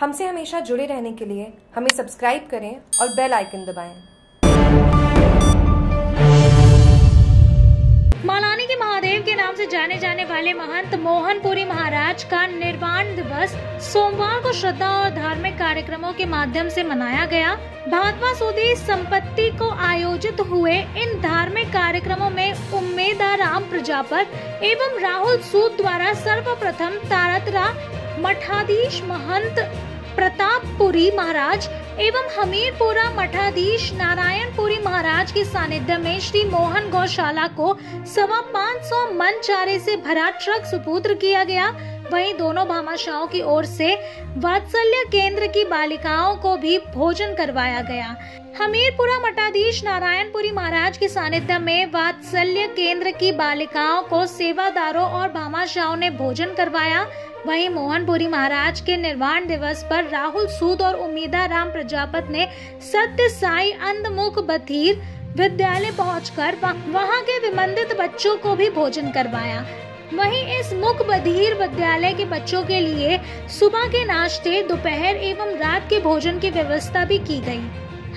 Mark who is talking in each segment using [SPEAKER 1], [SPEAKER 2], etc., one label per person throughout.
[SPEAKER 1] हमसे हमेशा जुड़े रहने के लिए हमें सब्सक्राइब करें और बेल आइकन दबाएँ।
[SPEAKER 2] मौलानी के महादेव के नाम से जाने जाने वाले महंत मोहनपुरी महाराज का निर्वाण दिवस सोमवार को श्रद्धा और धार्मिक कार्यक्रमों के माध्यम से मनाया गया भातवा सूदी संपत्ति को आयोजित हुए इन धार्मिक कार्यक्रमों में उम्मेदा राम प्रजापत एवं राहुल सूद द्वारा सर्वप्रथम तारतरा मठाधीश महंत प्रतापपुरी महाराज एवं हमीरपुरा मठाधीश नारायणपुरी महाराज के सानिध्य में श्री मोहन गौशाला को सवा पाँच सौ मन चारे से भरा ट्रक सुपुत्र किया गया। वहीं दोनों भामाशाहों की ओर से वात्सल्य केंद्र की बालिकाओं को भी भोजन करवाया गया। हमीरपुरा मठाधीश नारायणपुरी महाराज के सानिध्य में वात्सल्य केंद्र की बालिकाओं को सेवादारों और भामाशाहों ने भोजन करवाया वहीं मोहनपुरी महाराज के निर्वाण दिवस पर राहुल सूद और उम्मीदा राम प्रजापत ने सत्य साई अंधमुख बथीर विद्यालय पहुंचकर वहाँ के विमंदित बच्चों को भी भोजन करवाया वहीं इस मुख बधीर विद्यालय के बच्चों के लिए सुबह के नाश्ते, दोपहर एवं रात के भोजन की व्यवस्था भी की गई।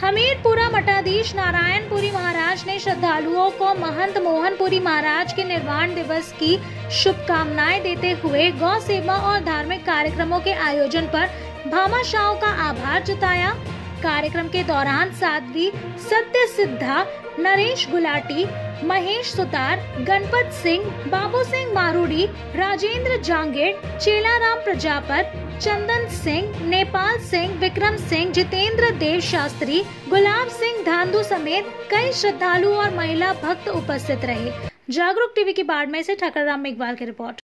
[SPEAKER 2] हमीरपुरा मठाधीश नारायणपुरी महाराज ने श्रद्धालुओं को महंत मोहनपुरी महाराज के निर्वाण दिवस की शुभकामनाएँ देते हुए गौ सेवा और धार्मिक कार्यक्रमों के आयोजन पर भामाशाह का आभार जताया। कार्यक्रम के दौरान साध्वी, सत्य सिद्धा, नरेश गुलाटी, महेश सुतार, गणपत सिंह, बाबू सिंह मारूडी, राजेंद्र जांगेड़, चेलाराम प्रजापत, चंदन सिंह, नेपाल सिंह, विक्रम सिंह, जितेंद्र देव शास्त्री, गुलाब सिंह धांधु समेत कई श्रद्धालु और महिला भक्त उपस्थित रहे। जागरूक टीवी की बाढ़ में से ठाकर राम मेघवाल की रिपोर्ट।